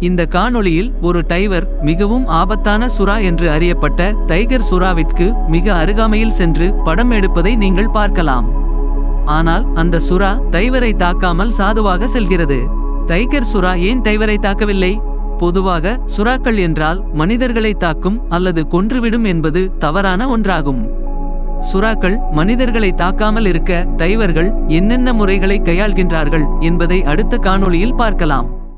இந்த காணொளியில் ஒரு டைவர் மிகவும் ஆபத்தான சுறா என்று அறியப்பட்ட டைகர் சுறாவிற்கு மிக அருகாமையில் சென்று படம் எடுப்பதை நீங்கள் பார்க்கலாம். ஆனால் அந்த சுறா டைவரை தாக்காமல் சாதுவாக செல்கிறது. டைகர் சுறா ஏன் டைவரை தாக்கவில்லை? பொதுவாக சுறாக்கள் என்றால் மனிதர்களை தாக்கும் அல்லது கொன்றுவிடும் என்பது தவறான ஒன்றாகும். சுறாக்கள் மனிதர்களை தாக்காமல் இருக்க டைவர்கள் என்னென்ன முறைகளை கையாள்கின்றார்கள் என்பதை அடுத்த காணொளியில் பார்க்கலாம்.